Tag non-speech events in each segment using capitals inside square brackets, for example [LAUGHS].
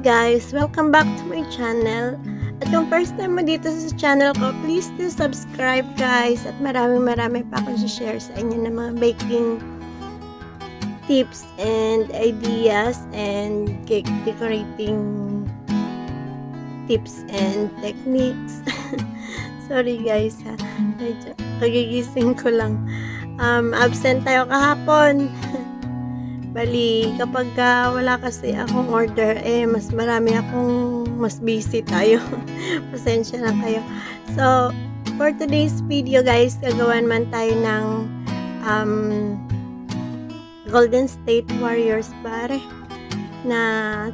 guys! Welcome back to my channel. At kung first time mo dito sa channel ko, please do subscribe guys. At maraming marami pa akong share sa inyo ng mga baking tips and ideas and cake decorating tips and techniques. [LAUGHS] Sorry guys ha. Medyo kagigising ko lang. Um, absent tayo kahapon. [LAUGHS] Bali, kapag uh, wala kasi akong order, eh, mas marami akong mas busy tayo. [LAUGHS] Pasensya na kayo. So, for today's video guys, gagawan man tayo ng um, Golden State Warriors pare na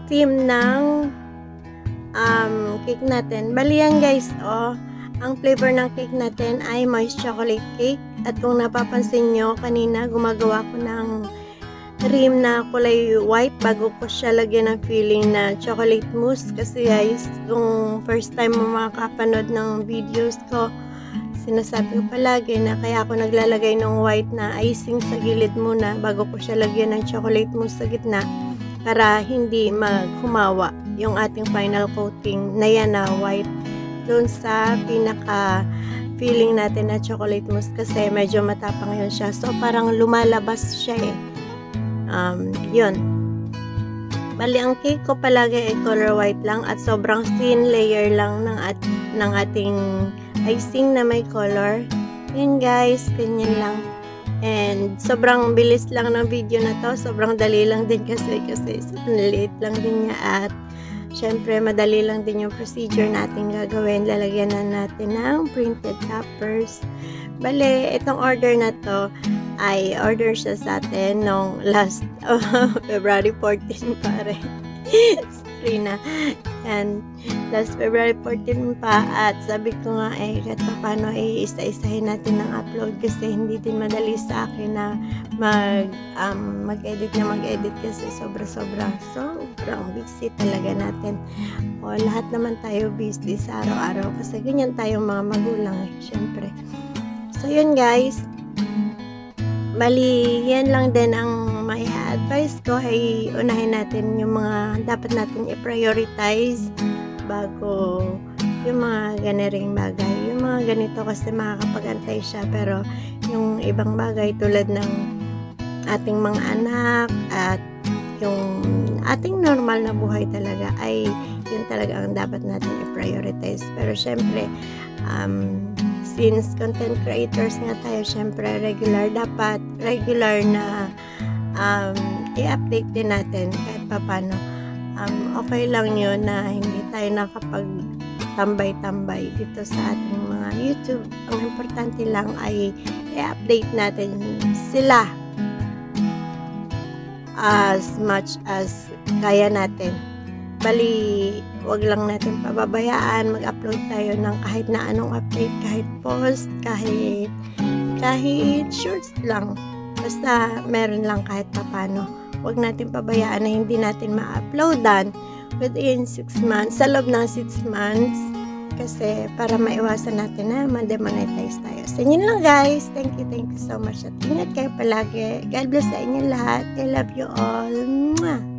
team ng um, cake natin. Bali yan guys, oh. Ang flavor ng cake natin ay moist chocolate cake. At kung napapansin nyo, kanina gumagawa ko ng cream na kulay white bago ko siya lagyan ng feeling na chocolate mousse. Kasi guys kung first time mo makakapanood ng videos ko sinasabi ko palagi na kaya ako naglalagay ng white na icing sa gilid muna bago ko siya lagyan ng chocolate mousse sa gitna para hindi maghumawa yung ating final coating na yan na white doon sa pinaka feeling natin na chocolate mousse kasi medyo matapang yun siya. So parang lumalabas siya eh um, yun. Bali, ang cake ko palagi ay color white lang at sobrang thin layer lang ng, at, ng ating icing na may color. Yun guys, ganyan lang. And sobrang bilis lang ng video na to. Sobrang dali lang din kasi kasi sobrang lang din niya at syempre madali lang din yung procedure natin gagawin. Lalagyan na natin ng printed toppers. Bale, itong order na to ay order siya sa atin nung last uh, [LAUGHS] February 14 pare. Sorry na. And last February 14 pa at sabi ko nga eh kahit pa paano eh isa-isahin natin ng upload kasi hindi din madali sa akin na mag um, mag-edit na mag-edit kasi sobra-sobra sobrang busy talaga natin o lahat naman tayo busy sa araw-araw kasi ganyan tayong mga magulang eh syempre so yun guys Bali, yan lang din ang may advice ko ay unahin natin yung mga dapat natin i-prioritize bago yung mga ganering bagay. Yung mga ganito kasi makakapagantay siya pero yung ibang bagay tulad ng ating mga anak at yung ating normal na buhay talaga ay yun talaga ang dapat natin i-prioritize. Pero syempre, um, since content creators nga tayo, syempre regular, dapat regular na um, i-update din natin kahit papano. Um, okay lang yun na hindi tayo nakapag tambay-tambay dito sa ating mga YouTube. Ang importante lang ay i-update natin sila as much as kaya natin. Bali, wag lang natin pababayaan. Mag-upload tayo ng kahit na anong update, kahit post, kahit kahit shorts lang. Basta meron lang kahit papano. Wag natin pabayaan na hindi natin ma-uploadan within 6 months, sa loob ng 6 months. Kasi para maiwasan natin na ma-demonetize tayo. So, yun lang guys. Thank you, thank you so much. At ingat kayo palagi. God bless sa inyo lahat. I love you all. Mwah!